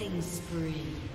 Killing spree.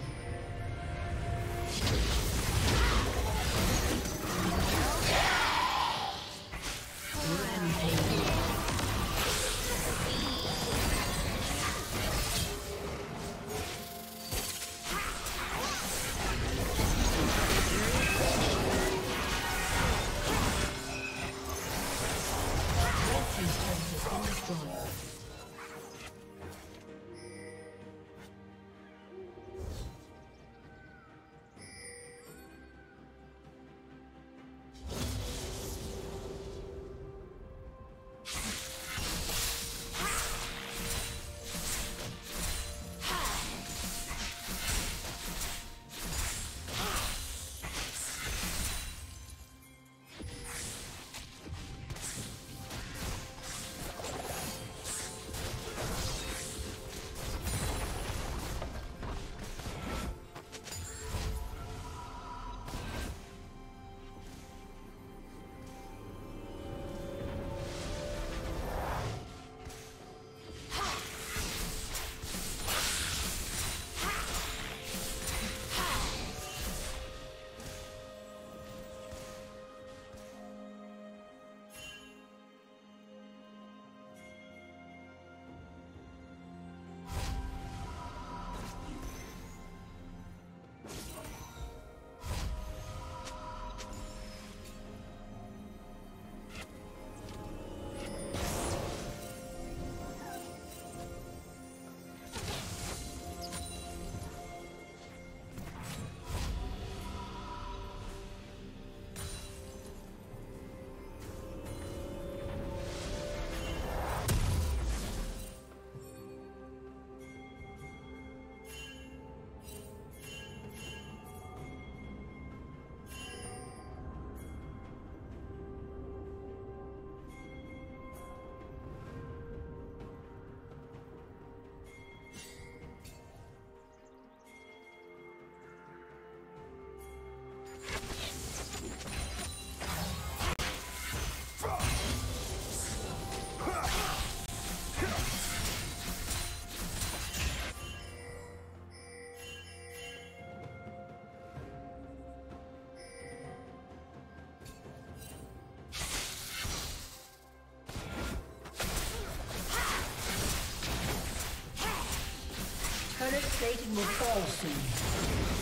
Plating will fall soon.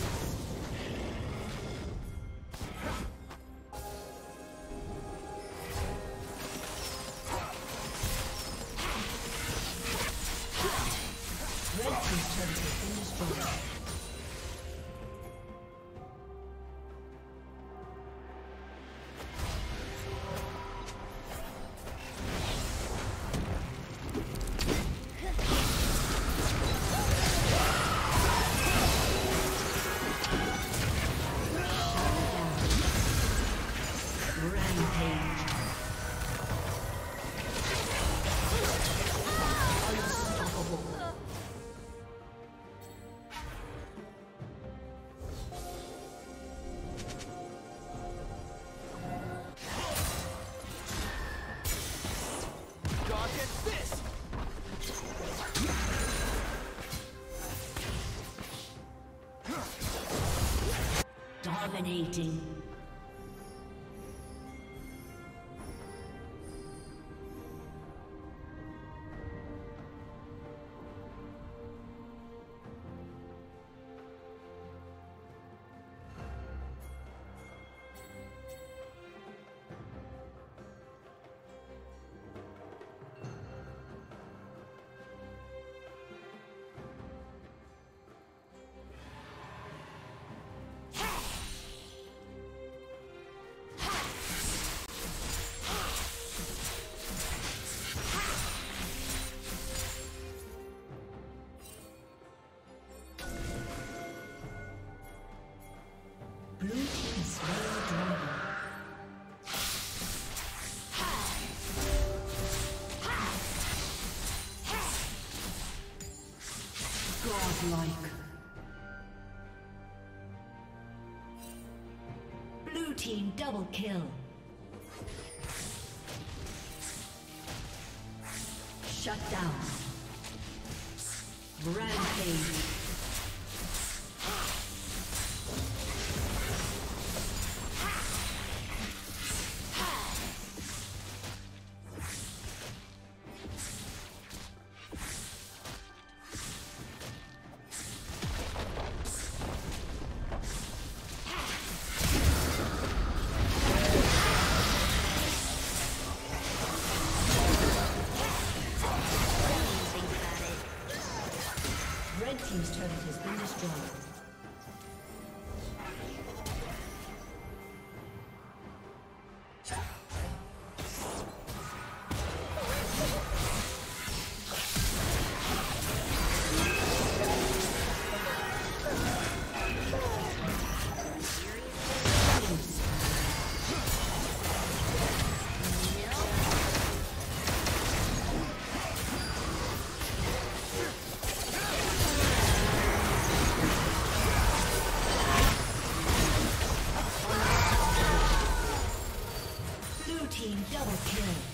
Dominating. Blue team double kill. Shut down. Rampage. team double kill.